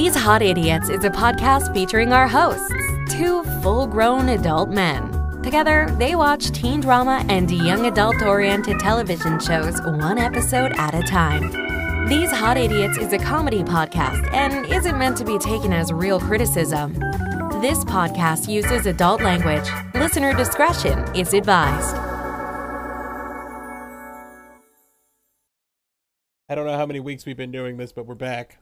These Hot Idiots is a podcast featuring our hosts, two full grown adult men. Together, they watch teen drama and young adult oriented television shows one episode at a time. These Hot Idiots is a comedy podcast and isn't meant to be taken as real criticism. This podcast uses adult language. Listener discretion is advised. I don't know how many weeks we've been doing this, but we're back.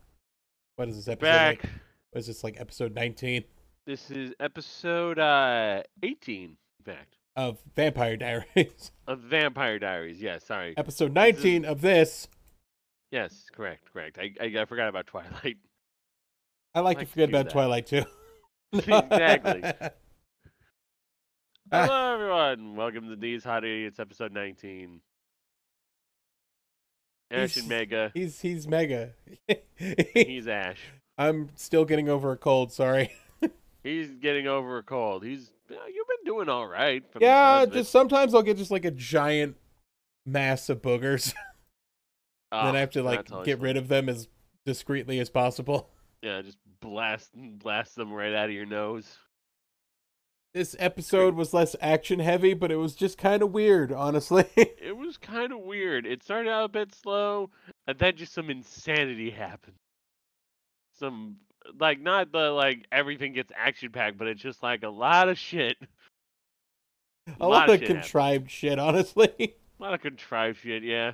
What is this episode? Back. Like? What is this like episode 19 This is episode uh 18, in fact, of Vampire Diaries? of Vampire Diaries. Yes, sorry. episode 19 of this. Yes, correct, correct. I, I, I forgot about Twilight. I like, like to to forget do about that. Twilight too. Exactly. Hello, everyone. Welcome to These Hot Idiots, episode 19. Ashe He's- and Mega. he's he's mega. He's Ashe. I'm still getting over a cold. Sorry. He's getting over a cold. He's you've been doing all right. Yeah, sounds of it. just sometimes I'll get just like a giant mass of boogers. then I Ah, have to like get fun. rid of them as discreetly as possible. Yeah, just blast blast them right out of your nose. This episode was less action heavy, but it was just kind of weird, honestly. it was kind of weird. It started out a bit slow, and then just some insanity happened. Some like not the like everything gets action packed, but it's just like a lot of shit. a lot, of shit happened. contrived shit, honestly. A lot of contrived shit, yeah.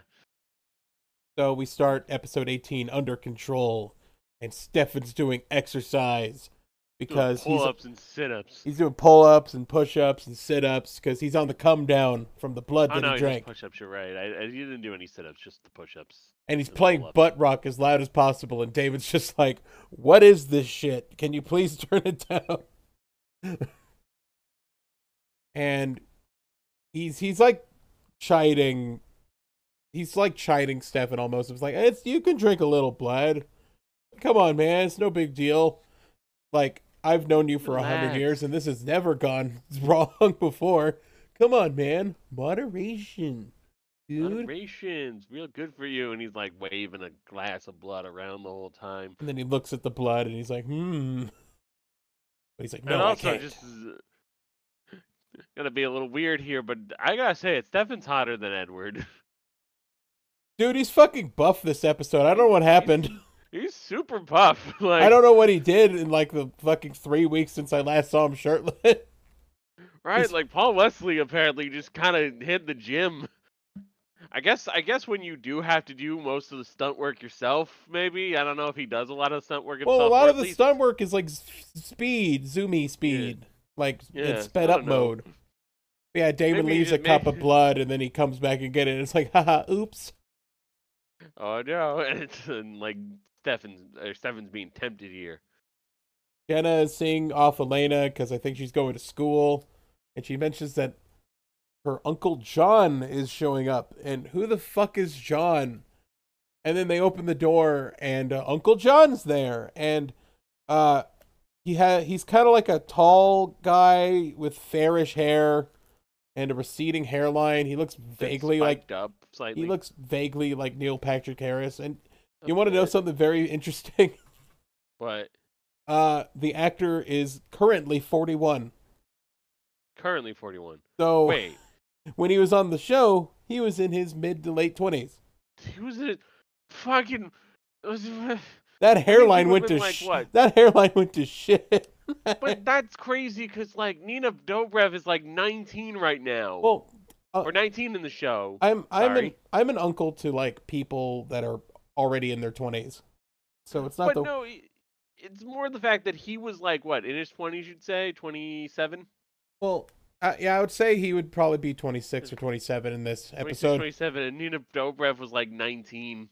So we start episode 18 under control, and Stefan's doing exercise because he's pull ups and sit ups. he's doing pull ups and push ups and sit ups because he's on the come down from the blood Oh that no, he drank, push ups. You're right. I, I didn't do any sit ups, just the push ups. and he's playing pull-ups. butt rock as loud as possible. And Damon's just like, "What is this shit? Can you please turn it down?" and he's he's like chiding he's like chiding Stefan almost. It's like it's you can drink a little blood. Come on, man, it's no big deal. Like I've known you for a hundred years, and this has never gone wrong before. Come on, man, moderation, dude. Moderation's real good for you. And he's like waving a glass of blood around the whole time. And then he looks at the blood, and he's like, hmm. But he's like, no, and I also can't. just uh, gonna be a little weird here, but I gotta say it. Stefan's hotter than Edward. Dude, he's fucking buff this episode. I don't know what happened. He's super buff. Like I don't know what he did in like the fucking three weeks since I last saw him shirtless. right. he's- Like Paul Wesley apparently just kind of hit the gym. I guess. I guess when you do have to do most of the stunt work yourself, maybe I don't know if he does a lot of stunt work himself. Well, a lot of the least- stunt work is like speed, zoomy speed, like Yeah, it's sped up know. mode. Yeah, Damon Maybe leaves a cup of blood and then he comes back and get it. And it's like, haha, oops. Oh no! And it's and, like Stefan's or Stefan's being tempted here. Jenna is seeing off Elena because I think she's going to school, and she mentions that her uncle John is showing up. And who the fuck is John? And then they open the door, and uh, Uncle John's there, and uh, he ha- he's kind of like a tall guy with fairish hair and a receding hairline. He looks vaguely like up slightly. He looks vaguely like Neil Patrick Harris. And you want to know something very interesting? But Uh, the actor is currently 41. currently 41. So Wait, when he was on the show, he was in his mid to late 20s. he was a fucking. Was, That hairline went to like sh- what? that hairline went to shit. but that's crazy because like Nina Dobrev is like 19 right now, well, or 19 in the show. I'm I'm an I'm an uncle to like people that are already in their 20s. So it's not but the no, it's more the fact that he was like what in his 20s, you'd say 27, well. Uh, yeah, I would say he would probably be 26 or 27 in this episode. 27, and Nina Dobrev was like 19.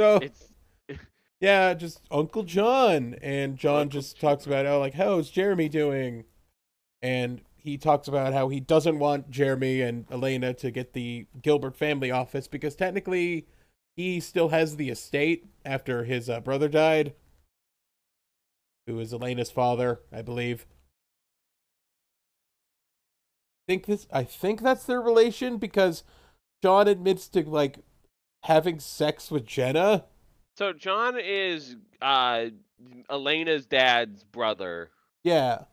So It's Yeah, just Uncle John. And John Uncle just talks about, oh, like, how's Jeremy doing? And he talks about how he doesn't want Jeremy and Elena to get the Gilbert family office because technically he still has the estate after his uh, brother died, who is Elena's father, I believe. think this I think that's their relation because John admits to like having sex with Jenna So John is uh Elena's dad's brother. Yeah.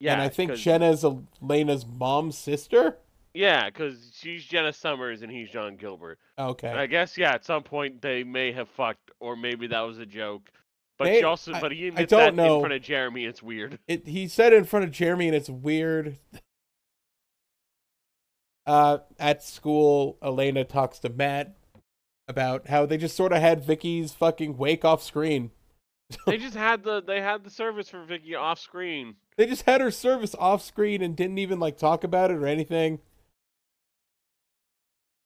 Yeah, and I think Jenna's Elena's mom's sister. Yeah, because she's Jenna Sommers and he's John Gilbert. Okay. I guess yeah, at some point they may have fucked, or maybe that was a joke. But May- she also, I- but he I don't that know. in front of Jeremy. It's weird. it, he said in front of Jeremy, and it's weird. Uh, at school, Elena talks to Matt about how they just sort of had Vicki's fucking wake off screen. they just had the they had the service for Vicki off screen. They just had her service off screen and didn't even like talk about it or anything.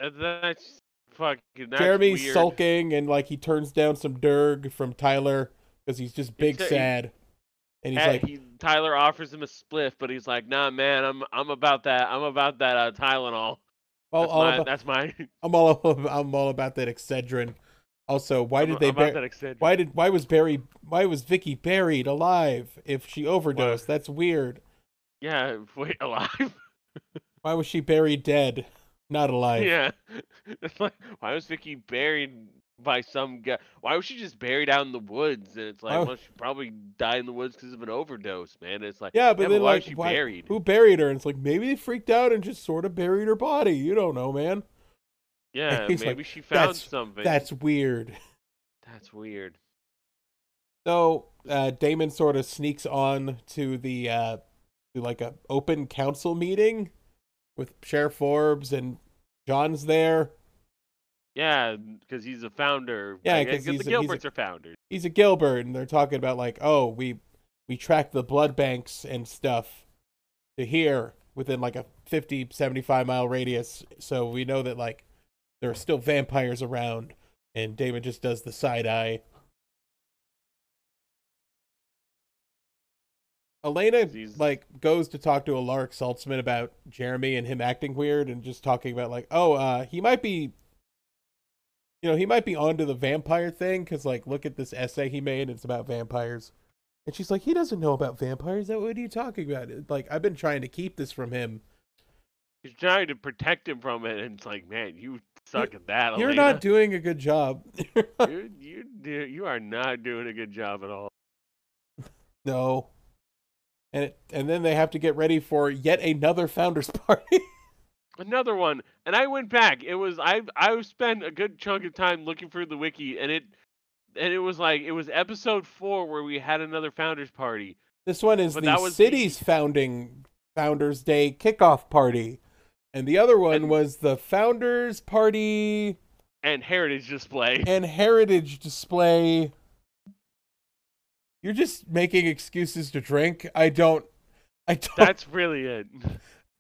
That's fucking. That's Jeremy's weird. sulking and like he turns down some Derg from Tyler because he's just big ta- he- sad. And he's like, he, Tyler offers him a spliff, but he's like, "Nah, man, I'm I'm about that. I'm about that uh, Tylenol. all, That's all my, about, that's my. I'm all I'm all about that Excedrin. Also, why did they I'm about bur- that extended. why did why was Barry why was Vicki buried alive if she overdosed? That's weird. Yeah, wait, alive. Why was she buried dead, not alive? yeah, it's like why was Vicki buried by some guy? Why was she just buried out in the woods? And it's like, well, she probably died in the woods because of an overdose, man. It's like, Yeah, but yeah, then why like was she why- buried? who buried her? And it's like maybe they freaked out and just sort of buried her body. You don't know, man. Yeah, He's like, maybe she found "That's- something. That's weird. that's weird. So uh, Damon sort of sneaks on to the uh, to like a open council meeting with Sheriff Forbes and John's there. Yeah, because he's a founder. Yeah, because the he's a- Gilberts are founders. He's a Gilbert, and they're talking about like, oh, we we track the blood banks and stuff to here within like a 50, 75 mile radius, so we know that like there are still vampires around. And Damon just does the side eye. Elena like goes to talk to Alaric Saltzman about Jeremy and him acting weird and just talking about like, oh, uh, he might be, you know, he might be onto the vampire thing because like, look at this essay he made. It's about vampires, and she's like, he doesn't know about vampires. What are you talking about? Like, I've been trying to keep this from him. He's trying to protect him from it, and it's like, man, you suck at that. You're Elena. not doing a good job. you you you are not doing a good job at all. no. And it, and then they have to get ready for yet another founders party. Another one, and I went back. It was I I spent a good chunk of time looking through the wiki, and it and it was like it was episode four where we had another founders party. This one is But the was the- city's founding Founders Day kickoff party. And the other one And- was the Founders Party and heritage display. and Heritage Display. You're just making excuses to drink. I don't I don't That's really it.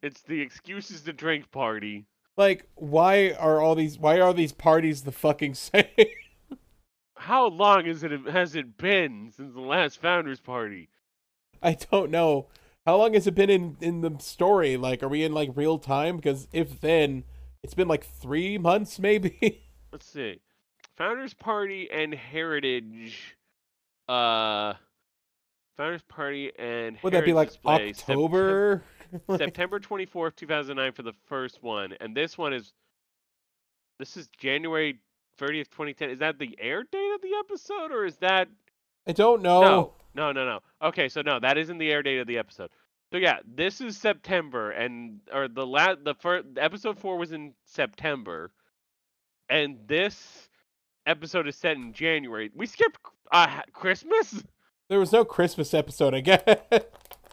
It's the excuses to drink party. like why are all these why are these parties the fucking same? How long has it has it been since the last founders party? I don't know. How long has it been in in the story? Like are we in like real time because if then it's been like 3 months maybe. Let's see. Founders party and heritage. Uh, founders party and Would that be like Display, October? Like- September 24th, 2009 for the first one. And this one is this is January 30th, 2010. Is that the air date of the episode or is that I don't know. No. No, no, no. Okay, so no, that isn't the air date of the episode. So yeah, this is September and or the la- the first episode 4 was in September. And this episode is set in January. We skipped uh, Christmas? There was no Christmas episode, I guess.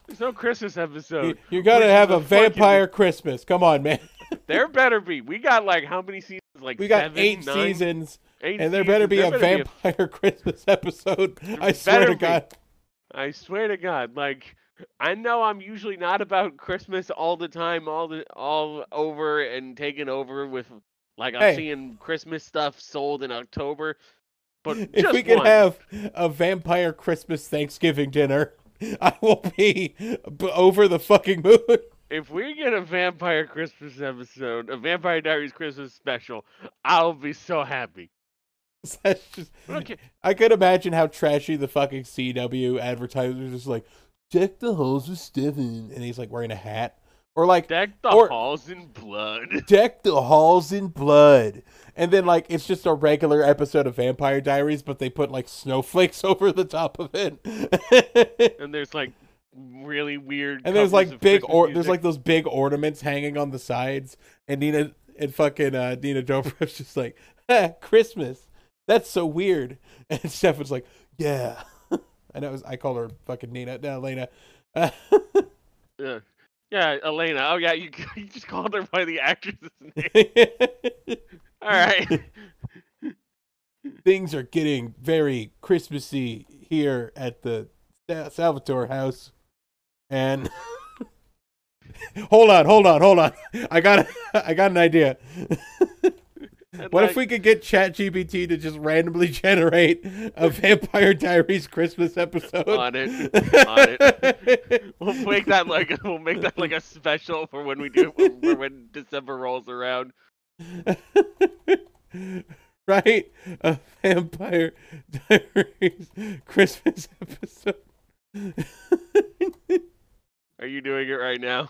There's no Christmas episode. you, you gotta have a a fucking- vampire Christmas. Come on, man. There better be. We got like how many seasons? Like We got seven, eight nine? seasons, Eight and there better be There a better vampire Christmas episode. I swear to be. God. I swear to God, like I know I'm usually not about Christmas all the time, all the all over and taken over with like I'm Hey. seeing Christmas stuff sold in October. But If just we could one. have a vampire Christmas Thanksgiving dinner, I will be over the fucking moon. if we get a vampire Christmas episode, a Vampire Diaries Christmas special, I'll be so happy. Just, Okay. I could imagine how trashy the fucking CW advertisers is like, deck the halls with Stefan, and he's like wearing a hat, or like Deck the Or- halls in blood. deck the halls in blood, and then like it's just a regular episode of Vampire Diaries, but they put like snowflakes over the top of it. And there's like really weird. and there's like big Christmas or there's like those big ornaments hanging on the sides, and Nina and fucking uh, Nina Dobrev's just like "Ha, Christmas. That's so weird. And Stefan's like, yeah. I know it was, I call her fucking Nina, no, Elena. Yeah. Yeah, Elena. Oh yeah, you you just called her by the actress's name. All right. things are getting very Christmassy here at the Salvatore house. And hold on, hold on, hold on. I got I got an idea. And, What if we could get ChatGPT to just randomly generate a Vampire Diaries Christmas episode? On it. On it. We'll make that like we'll make that like a special for when we do for when December rolls around. right? A Vampire Diaries Christmas episode. Are you doing it right now?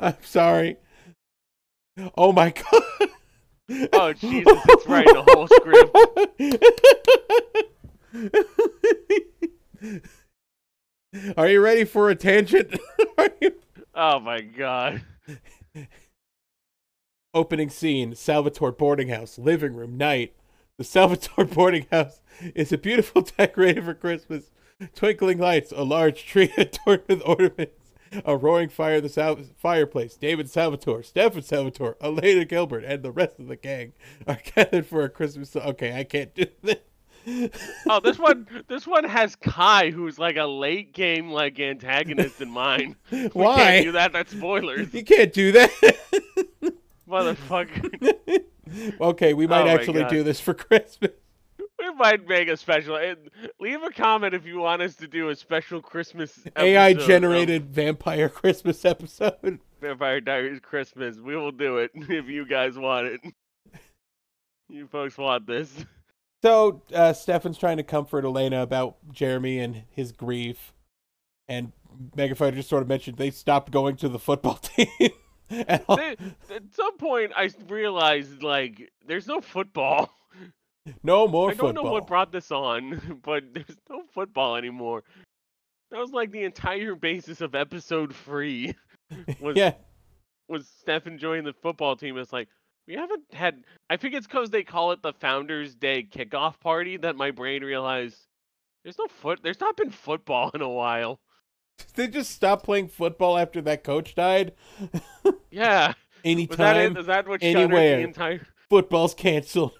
I'm sorry. Oh my god. Oh Jesus, it's right the whole script. Are you ready for a tangent? You- Oh my god. Opening scene Salvatore boarding house, living room, night. The Salvatore boarding house is a beautiful decorated for Christmas. Twinkling lights, a large tree adorned with ornaments, a roaring fire, the sal- fireplace. Damon Salvatore, Stefan Salvatore, Elena Gilbert, and the rest of the gang are gathered for a Christmas. Okay, I can't do this. Oh, this one this one has Kai, who's like a late game like antagonist in mind. We Why? can't do that. That's spoilers, You can't do that. motherfucker. okay, we might Oh actually God. do this for Christmas. We might make a special. and Leave a comment if you want us to do a special Christmas AI generated vampire Christmas episode. Vampire Diaries Christmas. We will do it if you guys want it. You folks want this? So uh, Stefan's trying to comfort Elena about Jeremy and his grief, and Megafighter just sort of mentioned they stopped going to the football team. all- They- At some point, I realized like there's no football. no more I don't football. know what brought this on, but there's no football anymore. That was like the entire basis of episode three. Was yeah, was Steph enjoying the football team? It's like we haven't had. I think it's because they call it the Founders Day kickoff party that my brain realized there's no foot. There's not been football in a while. Did they just stopped playing football after that coach died. Yeah, that Anytime it? Is that what shuttered anywhere. the entire? football's canceled.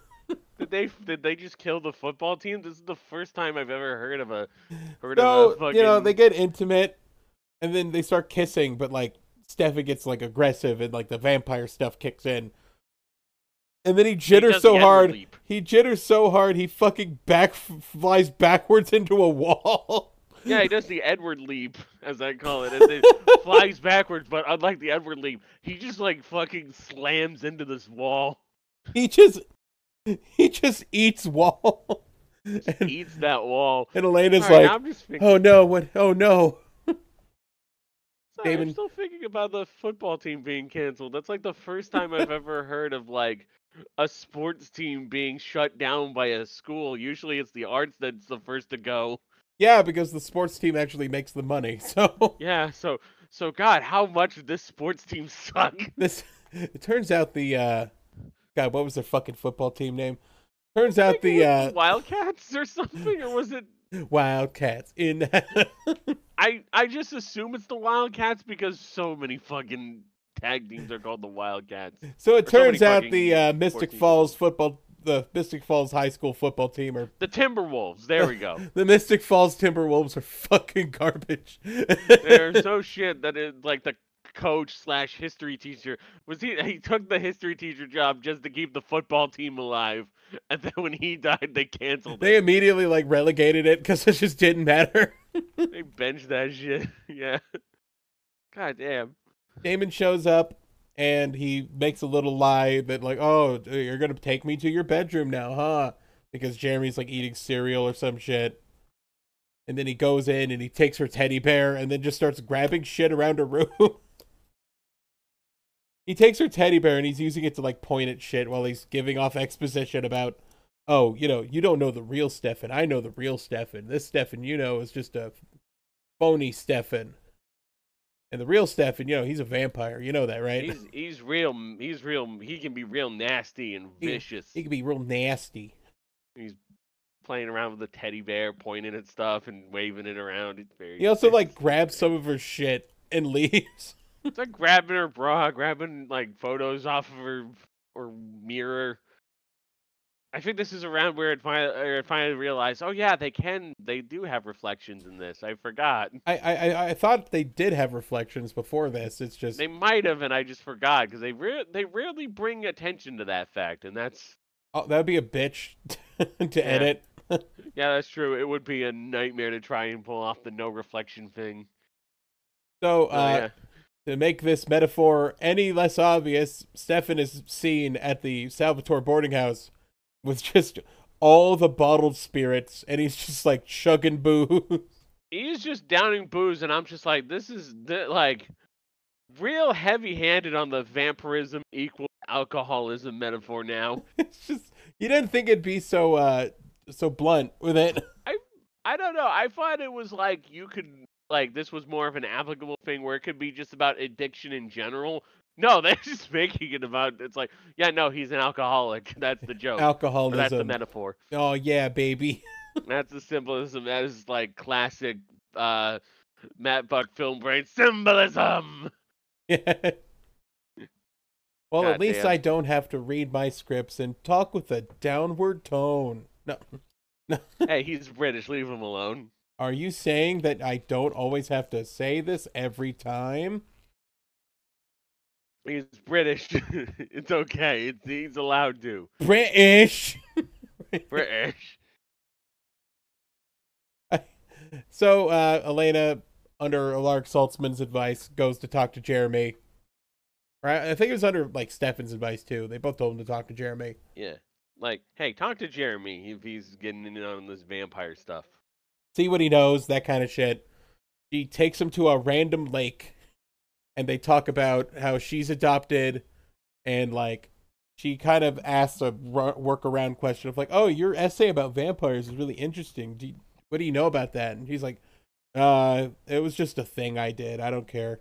Did they did they just kill the football team? This is the first time I've ever heard of a heard No, of a fucking. you know they get intimate, and then they start kissing, but like Stefan gets like aggressive, and like the vampire stuff kicks in. And then he jitters does so hard. leap. He jitters so hard he fucking back flies backwards into a wall. Yeah, he does the Edward leap, as I call it, and then flies backwards. But unlike the Edward leap, he just like fucking slams into this wall, He just he just eats wall. And, eats that wall. and Elena's right, like, I'm just thinking. "Oh no, what? Oh no." Sorry, I'm still thinking about the football team being canceled. That's like the first time I've ever heard of like a sports team being shut down by a school. Usually, it's the arts that's the first to go. Yeah, because the sports team actually makes the money. So Yeah, so so God, how much did this sports team suck? this it turns out the uh God, what was their fucking football team name? Turns out the uh Wildcats or something, or was it? Wildcats in I I just assume it's the Wildcats because so many fucking tag teams are called the Wildcats. So it so turns out the uh, Mystic teams. Falls football the Mystic Falls High School football team are The Timberwolves. There we go. the Mystic Falls Timberwolves are fucking garbage. They're so shit that it like the coach slash history teacher was he he took the history teacher job just to keep the football team alive, and then when he died, they canceled they it. immediately like relegated it because it just didn't matter. They benched that shit. yeah. God damn. Damon shows up and he makes a little lie that like, oh, you're gonna take me to your bedroom now, huh? Because Jeremy's like eating cereal or some shit. And then he goes in and he takes her teddy bear and then just starts grabbing shit around her room. He takes her teddy bear and he's using it to like point at shit while he's giving off exposition about, oh, you know, you don't know the real Stefan. I know the real Stefan. This Stefan you know is just a phony Stefan. And the real Stefan, you know, he's a vampire. You know that, right? He's he's real. He's real. He can be real nasty and vicious. He can be real nasty. He's playing around with the teddy bear, pointing at stuff and waving it around. It's very. He also like grabs some of her shit and leaves. It's like grabbing her bra, grabbing like photos off of her or mirror. I think this is around where it finally, it finally realized, oh yeah, they can, they do have reflections in this. I forgot. I, I I- thought they did have reflections before this. It's just They might have, and I just forgot because they re- they rarely bring attention to that fact, and that's oh, that would be a bitch to edit. yeah, that's true. It would be a nightmare to try and pull off the no reflection thing. So Oh, uh, yeah. To make this metaphor any less obvious, Stefan is seen at the Salvatore boarding house with just all the bottled spirits, and he's just like chugging booze. he's just downing booze, and I'm just like, this is the, like real heavy-handed on the vampirism equal alcoholism metaphor now. it's just you didn't think it'd be so uh so blunt with it. I I don't know. I thought it was like you could like this was more of an applicable thing where it could be just about addiction in general. No, they're just making it about. It's like, yeah, no, he's an alcoholic. That's the joke. Or Alcoholism. that's the metaphor. oh yeah, baby. That's the symbolism. That is like classic uh Matt Buck film brain symbolism. Yeah. Well, at least Goddamn. I don't have to read my scripts and talk with a downward tone. No. No. hey, he's British. Leave him alone. Are you saying that I don't always have to say this every time? He's British. it's okay. It's, he's allowed to. British. British. So uh, Elena, under Alaric Saltzman's advice, goes to talk to Jeremy. Right? I think it was under like Stefan's advice too. They both told him to talk to Jeremy. Yeah. Like, hey, talk to Jeremy if he's getting in on this vampire stuff. See what he knows, that kind of shit. She takes him to a random lake, and they talk about how she's adopted, and like she kind of asks a workaround question of like, "Oh, your essay about vampires is really interesting. Do you, what do you know about that?" And he's like, "Uh, it was just a thing I did. I don't care."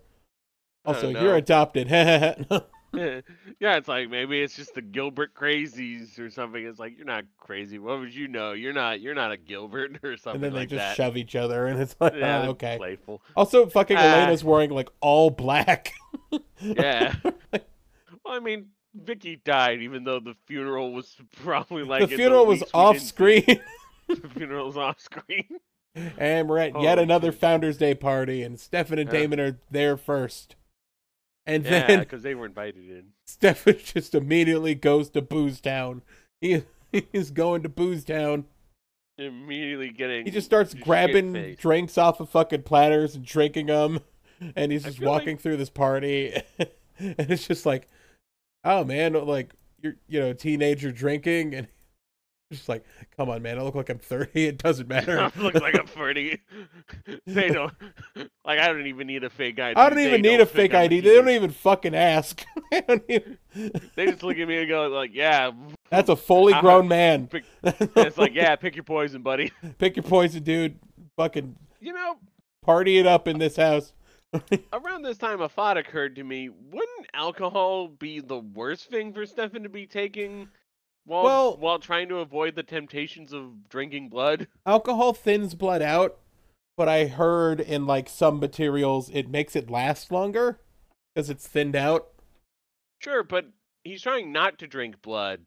I Also, don't you're adopted. yeah, it's like maybe it's just the Gilbert crazies or something. It's like you're not crazy. What would you know? You're not. You're not a Gilbert or something and then they like just that. shove each other, and it's like, yeah, oh, okay. Playful. Also, fucking Ah. Elena's wearing like all black. Yeah. well, I mean, Vicki died, even though the funeral was probably like the funeral was off screen. The funeral was off screen. And we're at yet another shit. Founders Day party, and Stefan and Yeah. Damon are there first. And Yeah, then because they were invited in. Stefan just immediately goes to Booze Town. He he's going to Booze Town. Immediately getting. He just starts grabbing drinks off of fucking platters and drinking them, and he's just feel like- walking through this party, and it's just like, oh man, like you're you know a teenager drinking, and just like, come on, man, I look like I'm 30. It doesn't matter. I look like I'm 30. they don't. Like, I don't even need a fake ID. I don't They even need don't a fake ID. They don't even fucking ask. They even- They just look at me and go, like, yeah. That's a fully grown man. Pick, it's like, yeah, pick your poison, buddy. Pick your poison, dude. Fucking You know, party it up in this house. around this time, a thought occurred to me. Wouldn't alcohol be the worst thing for Stefan to be taking while, Well- while trying to avoid the temptations of drinking blood? Alcohol thins blood out, but I heard in like some materials it makes it last longer because it's thinned out. Sure, but he's trying not to drink blood.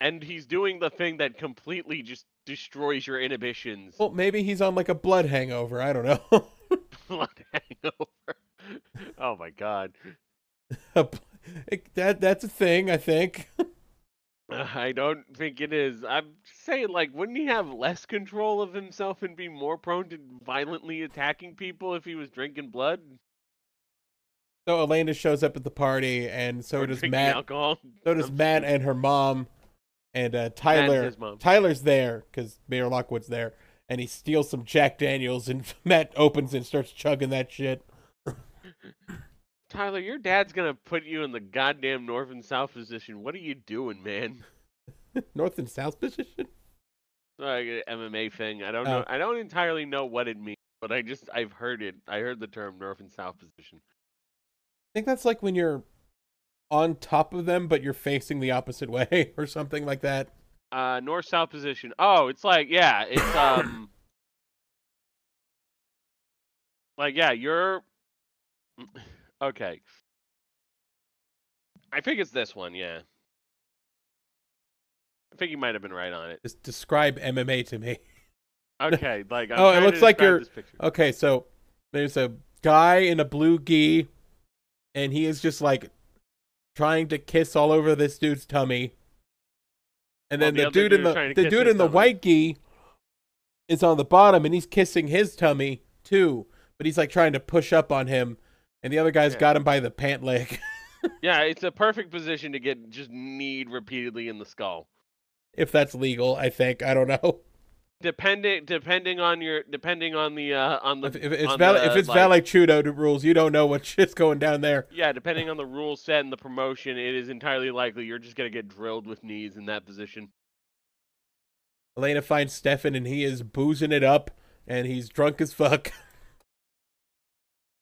And he's doing the thing that completely just destroys your inhibitions. Well, maybe he's on like a blood hangover. I don't know. blood hangover. Oh my god. That that's a thing, I think. I don't think it is. I'm saying, like, wouldn't he have less control of himself and be more prone to violently attacking people if he was drinking blood? So Elena shows up at the party, and so or does Matt. Alcohol? So does Matt and her mom, and uh, Tyler. mom. Tyler's there because Mayor Lockwood's there, and he steals some Jack Daniels, and Matt opens and starts chugging that shit. Tyler, your dad's gonna put you in the goddamn north and south position. What are you doing, man? North and South position. Like an MMA thing. I don't Oh. know. I don't entirely know what it means, but I just I've heard it. I heard the term north and south position. I think that's like when you're on top of them, but you're facing the opposite way, or something like that. Uh, north south position. Oh, it's like yeah, it's um, like yeah, you're okay. I think it's this one. Yeah, I think you might have been right on it. Just describe MMA to me. Okay, like I'm Oh, it looks like you're- Okay, so there's a guy in a blue gi, and he is just like trying to kiss all over this dude's tummy. And While then the the, dude in the the dude in the tummy. white gi is on the bottom, and he's kissing his tummy too. But he's like trying to push up on him, and the other guy's Yeah. got him by the pant leg. Yeah, it's a perfect position to get just kneed repeatedly in the skull. if that's legal, I think I don't know. Depending depending on your depending on the uh on the If, if it's val- the, if it's like- Chudo rules, you don't know what shit's going down there. Yeah, depending on the rule set and the promotion, it is entirely likely you're just gonna get drilled with knees in that position. Elena finds Stefan and he is boozing it up and he's drunk as fuck.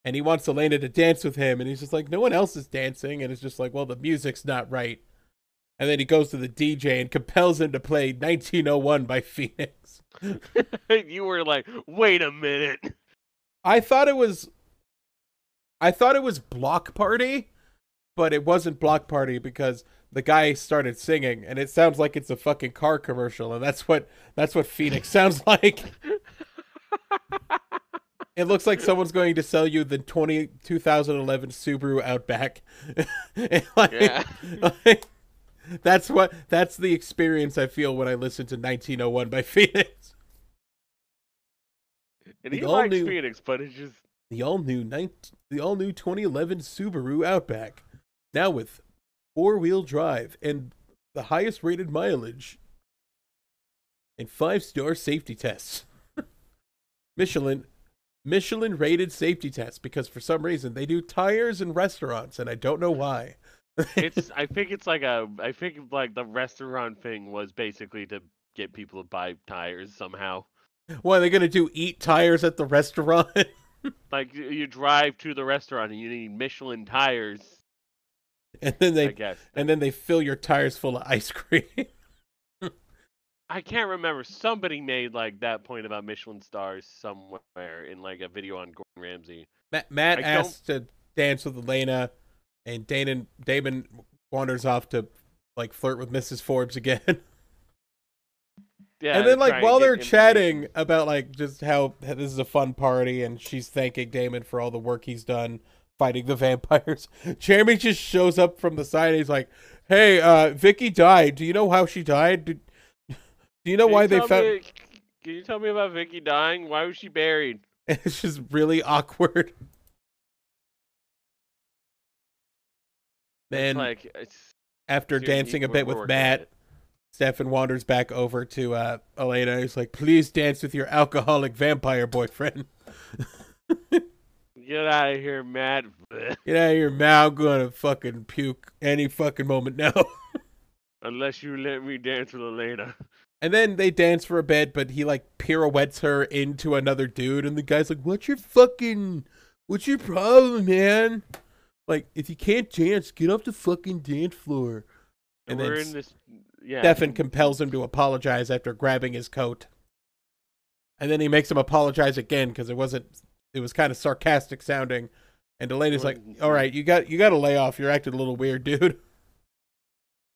And he wants Elena to dance with him and he's just like, no one else is dancing. And it's just like, well, the music's not right. And then he goes to the DJ and compels him to play 1901 by Phoenix. you were like, wait a minute. I thought it was. I thought it was Bloc Party, but it wasn't Bloc Party because the guy started singing and it sounds like it's a fucking car commercial and that's what that's what Phoenix sounds like. It looks like someone's going to sell you the 20, 2011 Subaru Outback. Like- Yeah. like, that's what that's the experience I feel when I listen to 1901 by Phoenix. And The likes all-new- Phoenix, but it's just The all new 19, the all new 2011 Subaru Outback, now with four wheel drive and the highest rated mileage and five star safety tests. Michelin Michelin rated safety tests because for some reason they do tires in restaurants and I don't know why. it's I think it's like a I think like the restaurant thing was basically to get people to buy tires somehow. What are they gonna do? Eat tires at the restaurant? Like you- drive to the restaurant and you need Michelin tires, and then I they guess. and then they fill your tires full of ice cream. I can't remember. Somebody made like that point about Michelin stars somewhere in like a video on Gordon Ramsay. Matt, Matt I don't- asks to dance with Elena, and Damon Damon wanders off to like flirt with Mrs. Forbes again. Yeah, and then like while they're chatting about like just how this is a fun party, and she's thanking Damon for all the work he's done fighting the vampires. Jeremy just shows up from the side. And he's like, "Hey, uh, Vicki died. Do you know how she died? Did, do you know Can why you they found?" me- can you tell me about Vicki dying? Why was she buried? It's just really awkward. Then It's like it's, after dancing a bit with Matt. Stefan wanders back over to uh, Elena. He's like, "Please dance with your alcoholic vampire boyfriend. Get out of here, Matt. Get out of here, Mal. I'm gonna fucking puke any fucking moment now." Unless you let me dance with Elena. And then they dance for a bit, but he like pirouettes her into another dude, and the guy's like, "What's your fucking? What's your problem, man? Like, if you can't dance, get off the fucking dance floor." And we're then in this. Yeah. Stefan compels him to apologize after grabbing his coat. And then he makes him apologize again because it wasn't it was kind of sarcastic sounding. And Elena's like, "All right, you got you got to lay off. You're acting a little weird, dude."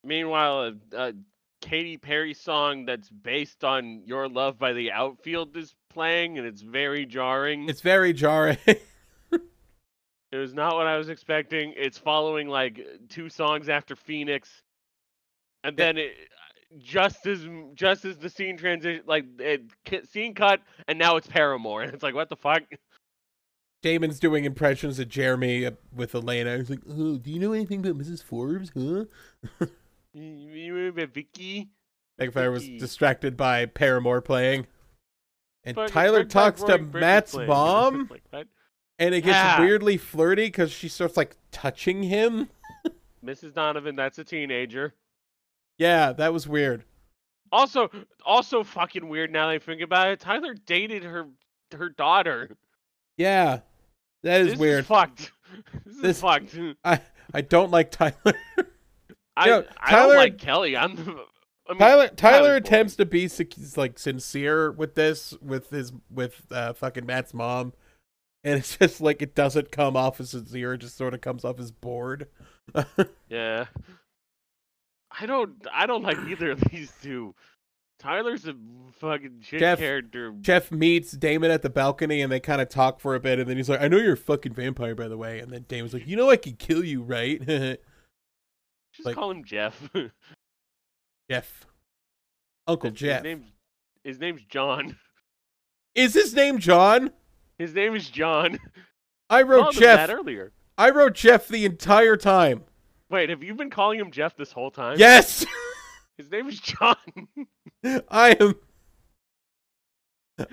Meanwhile, a, a Katy Perry song that's based on "Your Love" by the Outfield is playing, and it's very jarring. It's very jarring. It was not what I was expecting. It's following like two songs after Phoenix, and then it, just as just as the scene transition, like it, scene cut, and now it's Paramore, and it's like what the fuck? Damon's doing impressions of Jeremy uh, with Elena. He's like, "Oh, do you know anything about Mrs. Forbes, huh?" You, you remember Vicki? I was distracted by Paramore playing. And Fucking Tyler Back talks to Roy Griffin Matt's mom. like and it gets Yeah. weirdly flirty because she starts like touching him. Mrs. Donovan, that's a teenager. Yeah, that was weird. Also, also fucking weird now that I think about it. Tyler dated her her daughter. Yeah, that is this weird. Is fucked. This, This- is fucked. I I don't like Tyler. I, know, I Tyler- don't like Kelly. I'm. I mean, Tyler Tyler attempts to be like sincere with this with his with uh, fucking Matt's mom, and it's just like it doesn't come off as sincere. It just sort of comes off as bored. Yeah. I don't. I don't like either of these two. Tyler's a fucking shit Jeff- character. Jeff meets Damon at the balcony, and they kind of talk for a bit, and then he's like, "I know you're a fucking vampire, by the way." And then Damon's like, "You know I can kill you, right?" Just like- call him Jeff. Jeff, Uncle Jeff. His name's, his name's John. Is his name John? His name is John. I wrote Jeff. earlier. I wrote Jeff the entire time. Wait, have you been calling him Jeff this whole time? Yes, His name is John. I am.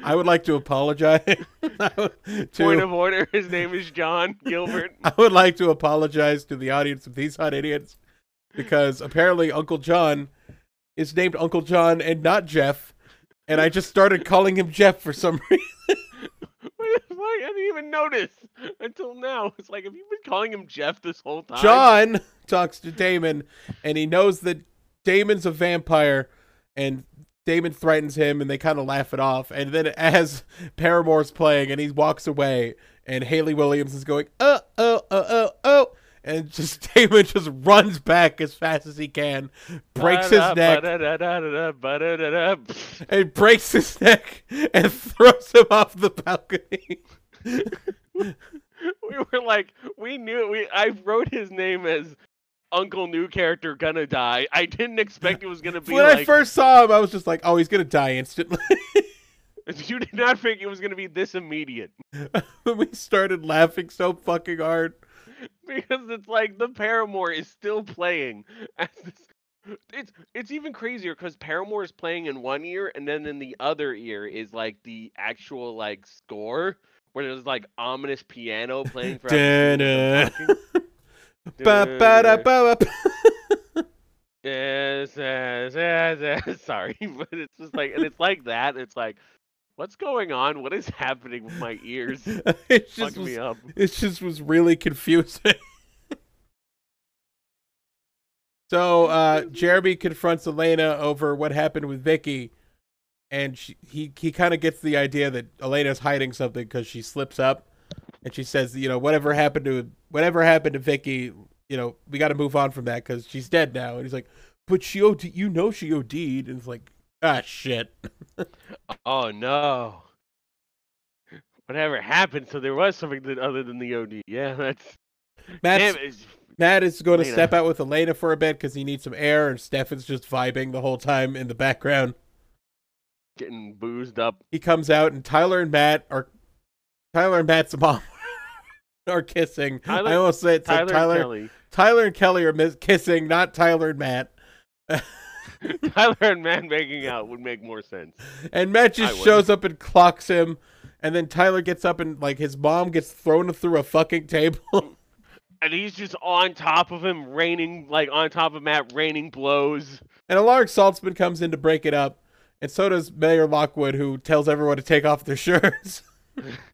I would like to apologize. Point of order. His name is John Gilbert. I would like to apologize to the audience of these hot idiots because apparently Uncle John is named Uncle John and not Jeff, and I just started calling him Jeff for some reason. Why? I didn't even notice until now. It's like, have you been calling him Jeff this whole time? John talks to Damon, and he knows that Damon's a vampire, and Damon threatens him, and they kind of laugh it off. And then as Paramore's playing, and he walks away, and Hayley Williams is going, uh, uh, uh, oh, oh, oh, oh, oh. And just Damon just runs back as fast as he can, breaks his neck, and breaks his neck, and throws him off the balcony. we were like, we knew. We I wrote his name as Uncle New Character gonna die. I didn't expect it was gonna be when I first saw him, I was just like, oh, he's gonna die instantly. You did not think it was gonna be this immediate we started laughing so fucking hard. because it's like the Paramore is still playing. It's it's even crazier because Paramore is playing in one ear and then in the other ear is like the actual like score where there's like ominous piano playing for. Da-da. Ba, ba, da, ba, ba. Yes, yes, yes, yes. Sorry, but it's just like, and it's like that. It's like, what's going on? What is happening with my ears? it just Fuck was, me up. it just was really confusing. so uh, Jeremy confronts Elena over what happened with Vicki, and she, he he kind of gets the idea that Elena's hiding something because she slips up, and she says, you know, whatever happened to whatever happened to Vicky, you know, we got to move on from that because she's dead now. And he's like, but she OD, you know, she OD'd, and it's like, ah, shit. Oh no. Whatever happened? So there was something that other than the OD. Yeah, that's. Matt's, Damn, Matt is going to Elena. step out with Elena for a bit because he needs some air, and Stefan's just vibing the whole time in the background. getting boozed up. He comes out, and Tyler and Matt are Tyler and Matt's mom are kissing. Tyler- I almost said Tyler, Tyler. Tyler, and Kelly. Tyler and Kelly are mis- kissing, not Tyler and Matt. Tyler and Matt making out would make more sense. And Matt just shows up and clocks him, and then Tyler gets up and like his mom gets thrown through a fucking table. And he's just on top of him, raining like on top of Matt, raining blows. And Alaric Saltzman comes in to break it up, and so does Mayor Lockwood, who tells everyone to take off their shirts.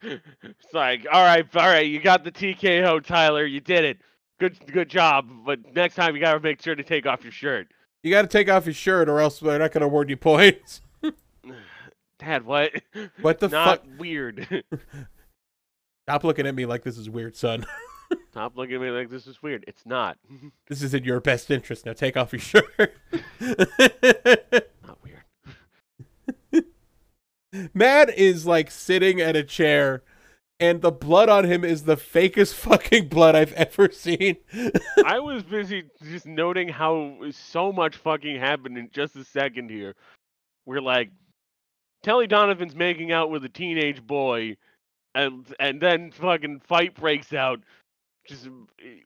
it's like, all right, all right, you got the TKO, Tyler. You did it. Good, good job. But next time, you gotta make sure to take off your shirt. You got to take off your shirt, or else they're not going to award you points. Dad, what? What the fuck? weird. Stop looking at me like this is weird, son. Stop looking at me like this is weird. It's not. This is in your best interest. Now take off your shirt. Not weird. Matt is like sitting at a chair, and the blood on him is the fakest fucking blood I've ever seen. I was busy just noting how so much fucking happened in just a second here. We're like, Kelly Donovan's making out with a teenage boy, and and then fucking fight breaks out. Just eh,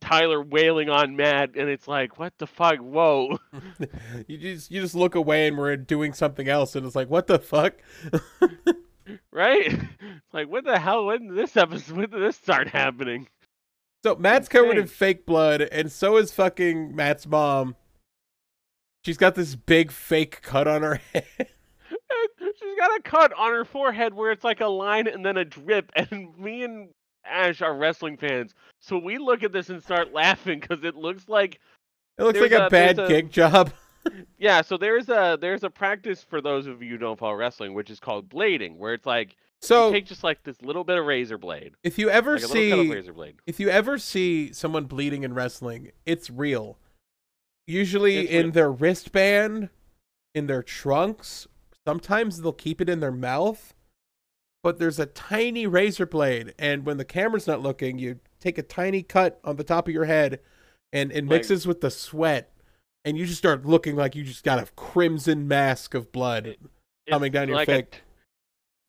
Tyler wailing on Matt, and it's like, what the fuck? Whoa! you just you just look away, and we're doing something else, and it's like, what the fuck? right? Like, what the hell? When did this episode? When did this start happening? So Matt's covered in fake blood, and so is fucking Matt's mom. She's got this big fake cut on her head. She's got a cut on her forehead where it's like a line and then a drip. And me and Ashe are wrestling fans, so we look at this and start laughing because it looks like It looks like a, a- bad a- gig job. Yeah, so there's a there's a practice for those of you who don't follow wrestling, which is called blading, where it's like So you take just like this little bit of razor blade, if you ever like a little cut of see razor blade. if you ever see someone bleeding in wrestling, it's real. Usually It's in real. their wristband, in their trunks. Sometimes they'll keep it in their mouth. But there's a tiny razor blade, and when the camera's not looking, you take a tiny cut on the top of your head, and it Like- mixes with the sweat, and you just start looking like you just got a crimson mask of blood It- coming down your like face. t-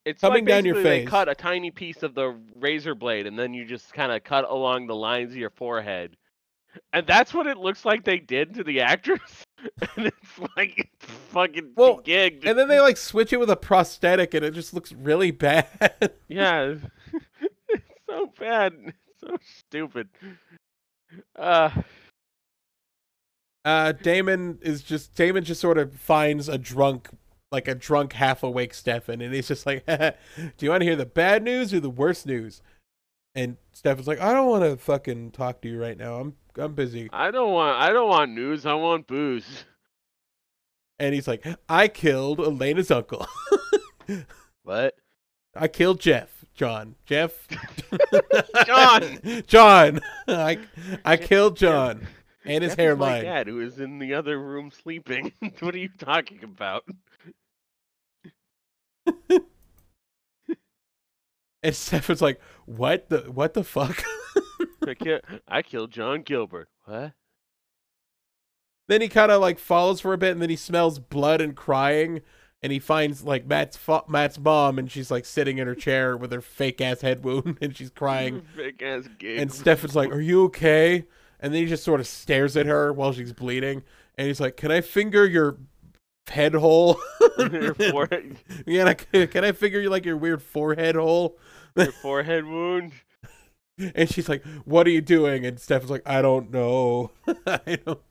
It's Coming like down your face. They cut a tiny piece of the razor blade, and then you just kind of cut along the lines of your forehead, and that's what it looks like they did to the actress. and it's like it's fucking Well, gigged. And then they like switch it with a prosthetic, and it just looks really bad. Yeah, it's so bad, it's so stupid. Uh, Uh, Damon is just Damon just sort of finds a drunk, like a drunk half awake Stefan, and he's just like, "Do you want to hear the bad news or the worst news?" And Stefan's like, "I don't want to fucking talk to you right now. I'm I'm busy." I don't want, I don't want news. I want booze. And he's like, "I killed Elena's uncle. What? I killed Jeff, John, Jeff, John! John. I I killed John and his is my hairline." dad, who is in the other room sleeping. what are you talking about? And Stefan's like, "What the what the fuck?" I, ki- I killed John Gilbert. What? then he kind of like follows for a bit, and then he smells blood and crying, and he finds like Matt's fa- Matt's mom, and she's like sitting in her chair with her fake ass head wound, and she's crying. fake ass gig. And Stefan's like, "Are you okay?" And then he just sort of stares at her while she's bleeding, and he's like, "Can I finger your head hole?" your, forehead, yeah, like, can I finger you like your weird forehead hole? your forehead wound. And she's like, "What are you doing?" And Stefan's like, "I don't know. I don't."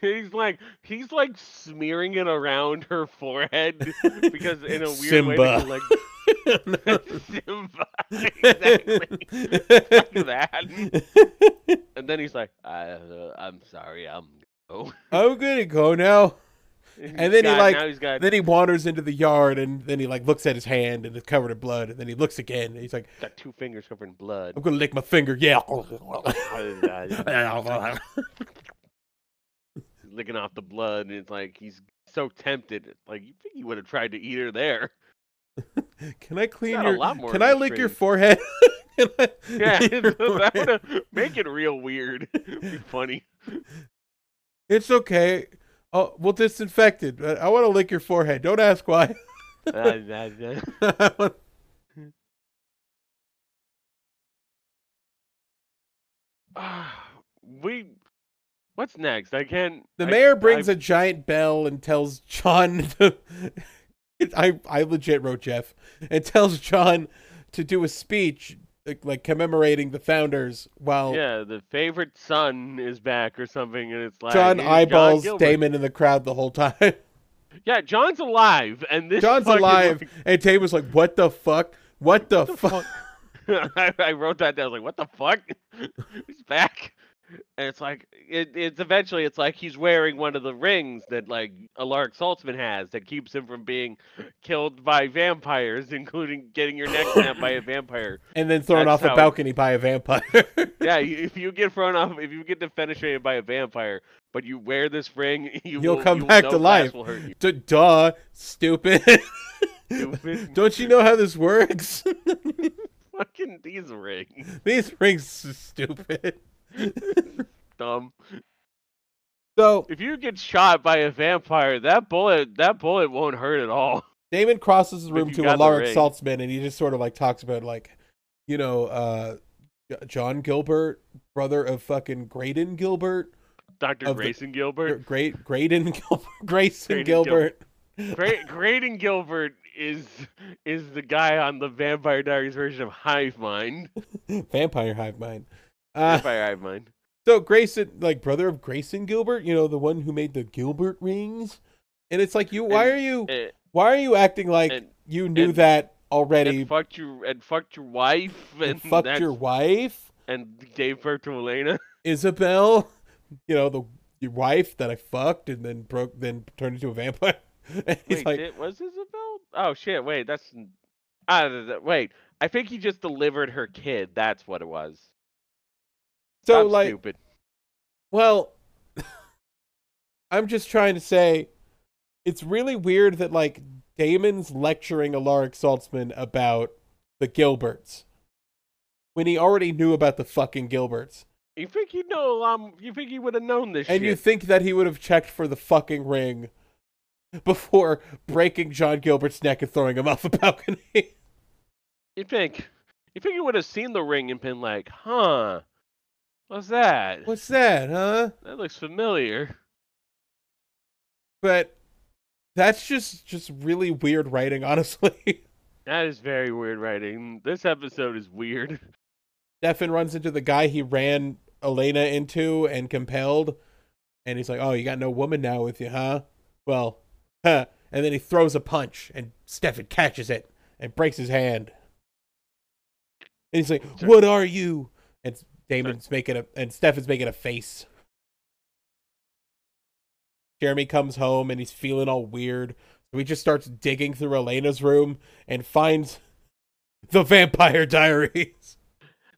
he's like he's like smearing it around her forehead because in a weird Simba. way like Simba exactly like that. And then he's like, I, uh, "I'm sorry, I'm." Oh. I'm gonna go now. And then he, like- got, Then he wanders into the yard, and then he like looks at his hand, and it's covered in blood. And then he looks again, and he's like, got two fingers covered in blood. "I'm gonna lick my finger." Yeah. Licking off the blood, and it's like he's so tempted. Like you think he would have tried to eat her there? Can I clean your? lot more Can I lick your forehead? Yeah, that would make it real weird. Be funny. It's okay. Oh, we'll disinfect it. but I want to lick your forehead. Don't ask why. Uh. We. What's next? I can't. the I- mayor brings I- a giant bell and tells John. To, I I legit wrote Jeff and tells John to do a speech like, like commemorating the founders while Yeah, the favorite son is back or something, and it's like John eyeballs Gilbert. Damon in the crowd the whole time. Yeah, John's alive, and this John's alive, like- and Damon's like, "What the fuck? What the, fuck?" I, I wrote that down. I was like, "What the fuck? he's back." And it's like it, it's eventually it's like he's wearing one of the rings that like Alaric Saltzman has that keeps him from being killed by vampires, including getting your neck snapped by a vampire. And then thrown That's off a balcony by a vampire. Yeah, if you get thrown off, if you get defenestrated by a vampire, but you wear this ring, you You'll will, come you will back to life. Will hurt you. D- duh, stupid. Stupid. Don't you know how this works? Fucking these rings, These rings are stupid. dumb. So If you get shot by a vampire, that bullet that bullet won't hurt at all. Damon crosses the room to Alaric. Saltzman, and he just sort of like talks about like, you know, uh, John Gilbert, brother of fucking Graydon Gilbert, Dr. Of the- Grayson Gilbert. Great Graydon Gilbert, Grayson Graydon Gilbert. Gra- Graydon Gilbert is is the guy on the Vampire Diaries version of Hive Mind. Vampire Hive Mind. Uh, Vampire Hive Mind. so Grayson, like brother of Grayson Gilbert, you know the one who made the Gilbert rings, and it's like you. Why And- are you? And, Why are you acting like and, you knew that already? and fucked your and fucked your wife and, fucked your wife, and gave birth to Elena. Isabel. You know the your wife that I fucked and then broke, then turned into a vampire. Wait, like, did, was Isabel? Oh shit! Wait, that's uh, wait. I think he just delivered her kid. That's what it was. So Stop like, stupid. Well, I'm just trying to say it's really weird that like Damon's lecturing Alaric Saltzman about the Gilberts when he already knew about the fucking Gilberts. You think he'd know? Um, you think he would have known this And shit? you think that he would have checked for the fucking ring before breaking John Gilbert's neck and throwing him off a balcony. You think? You think he would have seen the ring and been like, "Huh? What's that? What's that, huh? That looks familiar." But that's just just really weird writing, honestly. That is very weird writing. This episode is weird. Stefan runs into the guy he ran Elena into and compelled, and he's like, "Oh, you got no woman now with you, huh? Well, huh." And then he throws a punch, and Stefan catches it and breaks his hand. And he's like, "What are you?" And Damon's making a, and Stefan's making a face. Jeremy comes home and he's feeling all weird. So he just starts digging through Elena's room and finds the Vampire Diaries.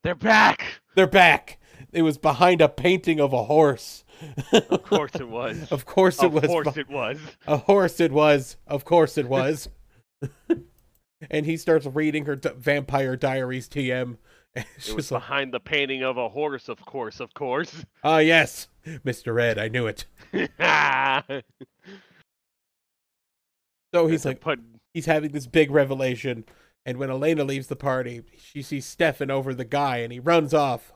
They're back. They're back. It was behind a painting of a horse. Of course it was. of course it of was. Of course it was. A horse it was. Of course it was. and he starts reading her d- Vampire Diaries TM. And It was like, behind the painting of a horse, of course, of course. ah, yes, Mr. Red, I knew it. So he's like, put he's having this big revelation. And when Elena leaves the party, she sees Stefan over the guy and he runs off.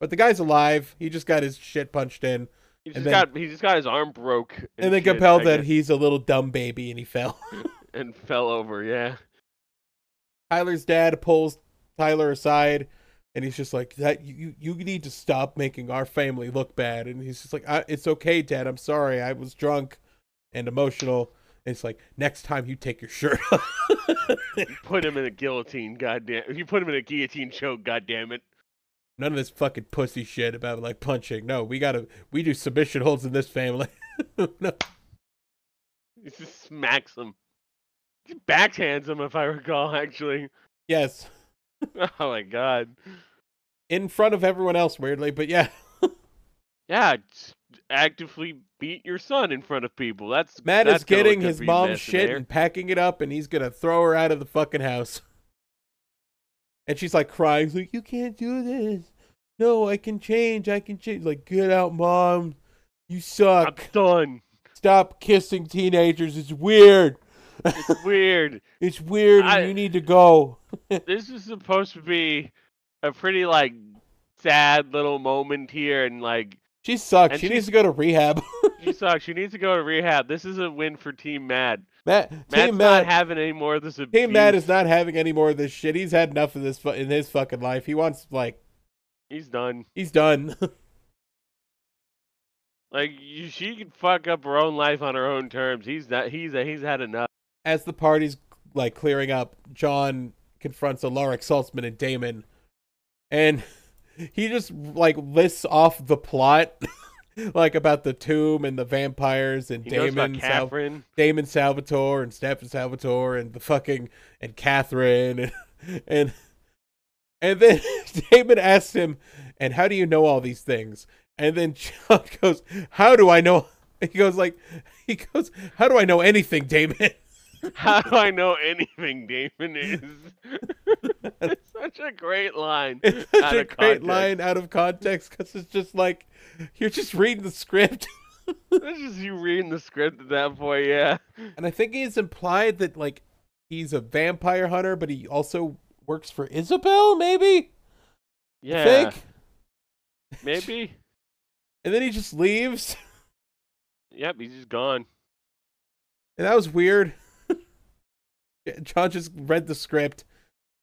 But the guy's alive. He just got his shit punched in. he and just then- got he just got his arm broke And, then shit, compelled that he's a little dumb baby and he fell. and fell over. Yeah. Tyler's dad pulls Tyler aside and he's just like that you you need to stop making our family look bad and he's just like I, it's okay dad I'm sorry I was drunk and emotional and it's like next time you take your shirt off Put him in a guillotine. Goddamn. You put him in a guillotine choke. Goddamn it. none of this fucking pussy shit about like punching no we gotta we do submission holds in this family no He just smacks him. He backhands him, if I recall. Actually. yes Oh my god. in front of everyone else weirdly but yeah Yeah. Actively beat your son in front of people. That's Matt that's is getting his mom's shit Sinclair. and packing it up, and he's gonna throw her out of the fucking house. And she's like crying, like, "You can't do this. No, I can change. I can change." Like, get out, mom. You I'm suck. done. Stop kissing teenagers. It's weird. It's weird. it's weird, and I- you need to go. this is supposed to be a pretty like sad little moment here, and like She sucks. She she- needs to go to rehab. she sucks. She needs to go to rehab. This is a win for Team Mad. Matt, Matt's Team not having any more of this abuse. Team Matt is not having any more of this shit. He's had enough of this fu- in his fucking life. He wants like He's done. he's done. Like you, she can fuck up her own life on her own terms. He's not. He's a, he's had enough. As the party's like clearing up, John confronts Alaric Saltzman and Damon, and he just like lists off the plot, like about the tomb and the vampires and He Damon, Sal- Damon Salvatore and Stefan Salvatore and the fucking and Catherine and and and then Damon asks him, "And how do you know all these things?" And then John goes, "How do I know?" He goes like, he goes, "How do I know anything, Damon?" How do I know anything Damon is? it's such a great line. It's such a great context. line out of context because it's just like you're just reading the script, This is you reading the script at that point, yeah. and I think it's implied that like he's a vampire hunter, but he also works for Isabel, maybe. I Yeah. think. Maybe. And then he just leaves, Yep, he's just gone. and that was weird. John just read the script.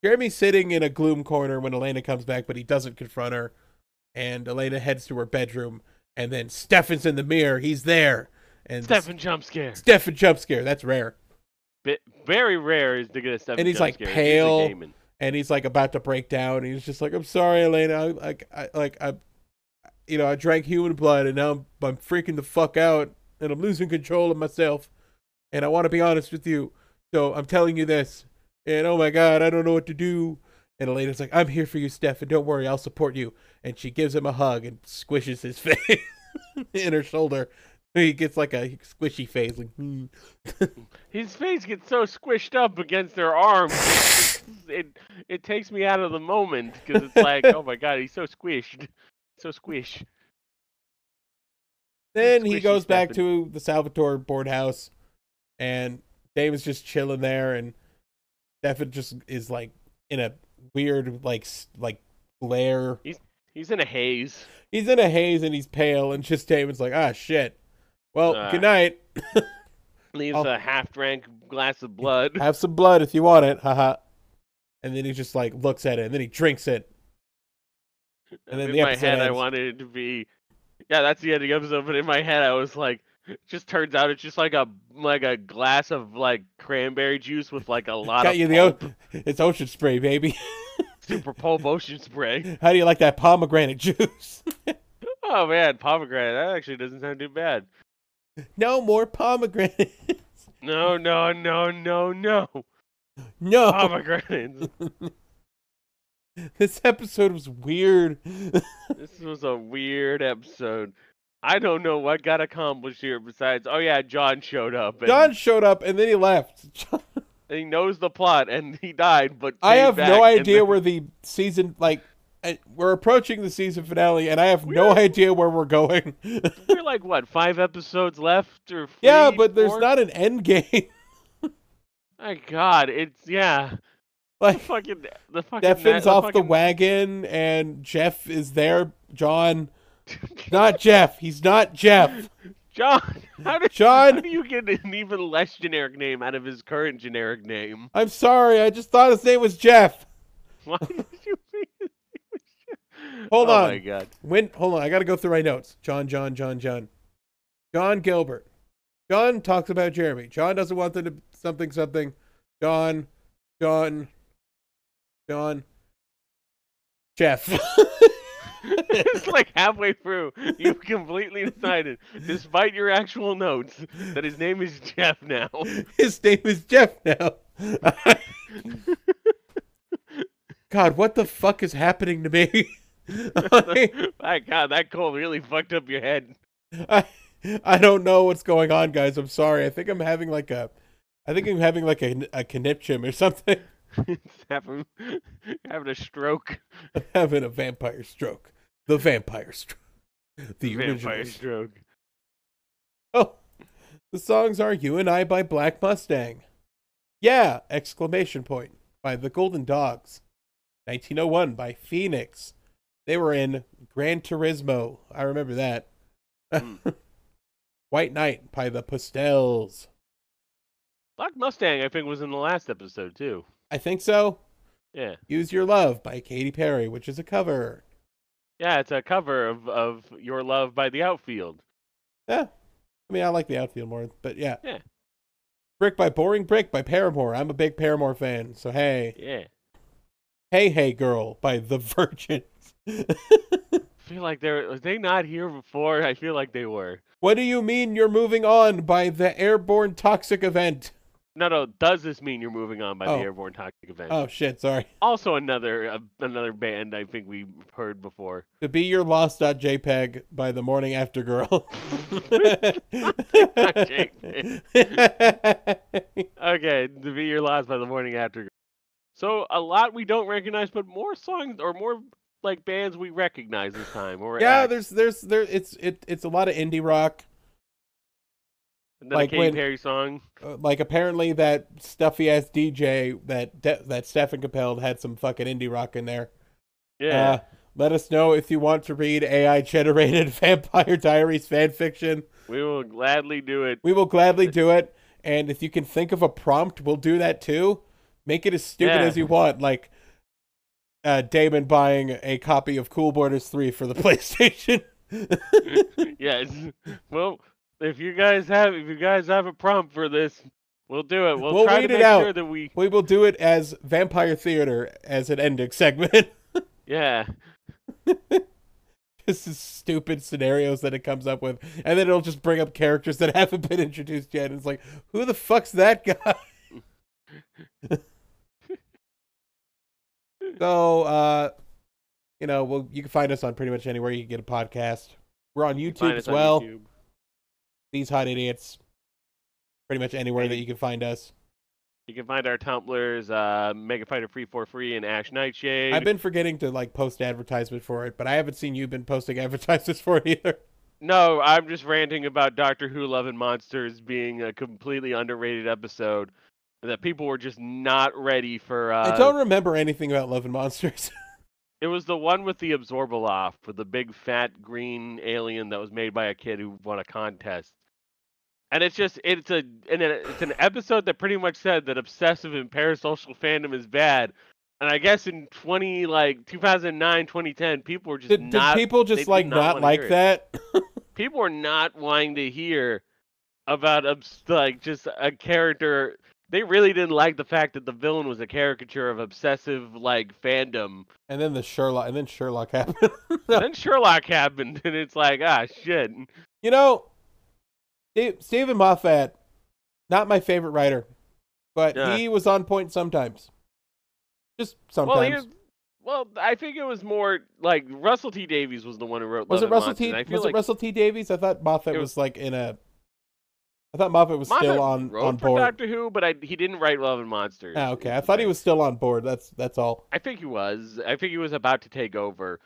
Jeremy's sitting in a gloom corner when Elena comes back, but he doesn't confront her. And Elena heads to her bedroom, and then Stefan's in the mirror. He's there, and Stefan jump scare. Stefan jump scare. That's rare. Bit, very rare is to get a Stefan And he's, jump like, scare. Pale. usually gaming. and he's like about to break down. And he's just like, "I'm sorry, Elena. I, like, I, like, I, you know, I drank human blood, and now I'm, I'm freaking the fuck out, and I'm losing control of myself, and I want to be honest with you. So I'm telling you this, and oh my god, I don't know what to do." And Elena's like, "I'm here for you, Stefan. Don't worry, I'll support you." And she gives him a hug and squishes his face in her shoulder. He gets like a squishy face, like. "Hmm." His face gets so squished up against her arm. It, it it takes me out of the moment because it's like, oh my god, he's so squished, so squish. Then he goes back to the Salvatore board house, and Damon's just chilling there, and Stefan just is like in a weird like like glare. He's he's in a haze. He's in a haze and he's pale, and just Damon's like, ah shit. Well, Ah. good night. Leaves I'll- a half-drank glass of blood. Have some blood if you want it, haha. And then he just like looks at it, and then he drinks it. And then in the my head, I wanted it to be, yeah, that's the end of the episode. But in my head, I was like, it just turns out it's just like a like a glass of like cranberry juice with like a lot Got of you the o- it's ocean spray, baby. super pulp ocean spray. How do you like that pomegranate juice? Oh man, pomegranate. That actually doesn't sound too bad. no more pomegranates. No, no, no, no, no. no. Pomegranates. this episode was weird. this was a weird episode. I don't know what got accomplished here besides, oh yeah, John showed up. And, John showed up and then he left. He knows the plot and he died, but I have no idea then- where the season like uh, we're approaching the season finale and I have no We're- idea where we're going. We're like what, five episodes left or yeah, but there's four? not an end game. My God, it's yeah. The like fucking the fucking the off the fucking- wagon and Jeff is there. John, not Jeff. He's not Jeff. John. How did John- How do you get an even less generic name out of his current generic name? I'm sorry. I just thought his name was Jeff. Why did you think his name was John? Hold oh on. my God. When hold on, I got to go through my notes. John, John, John, John, John Gilbert. John talks about Jeremy. John doesn't want them to something something. John, John, John, Jeff. it's like halfway through, you've completely decided, despite your actual notes, that his name is Jeff now. His name is Jeff now. God, what the fuck is happening to me? My God, that cold really fucked up your head. I, I don't know what's going on, guys. I'm sorry. I think I'm having like a, I think I'm having like a, a conniption or something. Having, having a stroke. I'm having a vampire stroke. The vampire stroke. The Vampire original. stroke. Oh, the songs are "You and I" by Black Mustang. Yeah! Exclamation point by the Golden Dogs. 1901 by Phoenix. They were in Gran Turismo. I remember that. Mm. White Knight by the Pastels. Black Mustang, I think, was in the last episode too. I think so. Yeah, Use Your Love by Katy Perry, which is a cover. Yeah, it's a cover of of Your Love by the Outfield. Yeah. I mean, I like the outfield more, but yeah. Yeah. Brick by Boring Brick by Paramore. I'm a big Paramore fan, so hey. Yeah, Hey Hey Girl by The Virgins. I feel like they're was they not here before? I feel like they were. what do you mean you're moving on by the Airborne Toxic Event? No, no. Does this mean you're moving on by Oh. the Airborne Toxic Event? Oh shit, sorry. Also, another uh, another band I think we heard before. To be your lost.jpg by the Morning After Girl. Okay, to be your lost by the morning after. Girl. So a lot we don't recognize, but more songs or more like bands we recognize this time. Or yeah, acts. there's there's there it's it it's a lot of indie rock. And then like a Katy when- Perry song. Uh, like apparently that stuffy ass DJ that De- that Stefan Compelled had some fucking indie rock in there. Yeah, Uh, let us know if you want to read AI generated Vampire Diaries fan fiction. we will gladly do it. We will gladly do it. And if you can think of a prompt, we'll do that too. Make it as stupid Yeah. as you want, like uh, Damon buying a copy of Cool Boarders 3 for the PlayStation. yes. Well, if you guys have if you guys have a prompt for this, we'll do it. We'll, We'll try to it make out. sure that we we will do it as Vampire Theater as an ending segment. yeah. just as stupid scenarios that it comes up with, and then it'll just bring up characters that haven't been introduced yet. And it's like, who the fuck's that guy? so, uh, you know, well, you can find us on pretty much anywhere you can get a podcast. We're on YouTube Find as well. YouTube. These hot idiots. Pretty much anywhere that you can find us. You can find our Tumblrs, uh, Mega Fighter Free for Free and Ashe Nightshade. I've been forgetting to like post advertisement for it, but I haven't seen you been posting advertisements for it either. No, I'm just ranting about Doctor Who Love and Monsters being a completely underrated episode. That people were just not ready for. Uh, I don't remember anything about Love and Monsters. It was the one with the Abzorbaloff, with the big fat green alien that was made by a kid who won a contest. And it's just it's a and it's an episode that pretty much said that obsessive and parasocial fandom is bad. And I guess in 20 like 2009, 2010, people were just did, did people just like not not like that? people were not wanting to hear about like just a character. They really didn't like the fact that the villain was a caricature of obsessive like fandom. And then the Sherlock, and then Sherlock happened. then Sherlock happened, and it's like, ah, shit. you know, Steven Moffat, not my favorite writer, but Yeah. he was on point sometimes. Just Well, sometimes. here's, well, I think it was more like Russell T Davies was the one who wrote. was Love it Russell T? Was like it Russell T Davies? I thought Moffat was, was- like in a. I thought Moffat was Moffat still on on board. Doctor Who, but I, he didn't write Love and Monsters. Ah, okay. I thought he was still on board. That's that's all. I think he was. I think he was about to take over.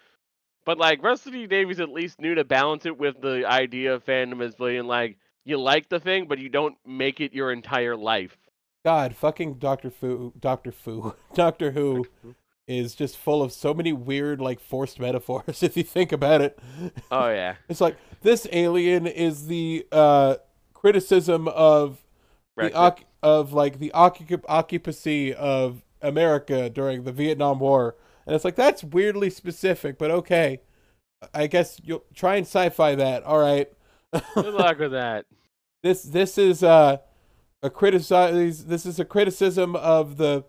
But like Russell T Davies at least knew to balance it with the idea of fandom as being like you like the thing, but you don't make it your entire life. God, fucking Doctor Fu, Doctor Fu, Doctor Who is just full of so many weird, like forced metaphors. If you think about it, Oh yeah. it's like this alien is the uh, criticism of the Brexit. oc- of like the occup- occupancy of America during the Vietnam War, and it's like that's weirdly specific, but okay. I guess you'll try and sci-fi that. All right. Good luck with that. this this is uh, a criticize this is a criticism of the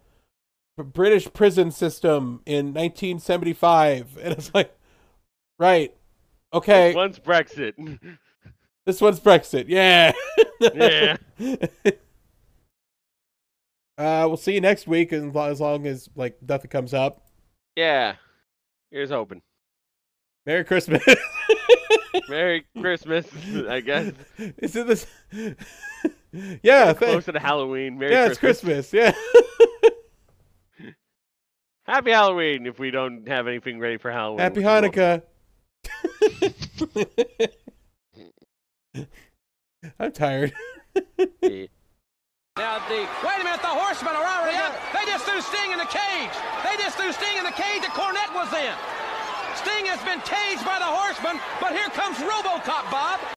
British prison system in 1975 and it's like right okay Once Brexit. this one's Brexit yeah Yeah. uh we'll see you next week as as long as like nothing comes up yeah. Here's hoping. Merry Christmas Merry Christmas, I guess. is it this yeah th- Closer to Halloween. Merry yeah Christmas. it's Christmas yeah Happy Halloween if we don't have anything ready for Halloween. Happy which we won't. Hanukkah. I'm tired. Yeah. Now the wait a minute, the horsemen are already out. They just threw Sting in the cage. They just threw Sting in the cage that Cornette was in. Sting has been caged by the horsemen, but here comes RoboCop, Bob.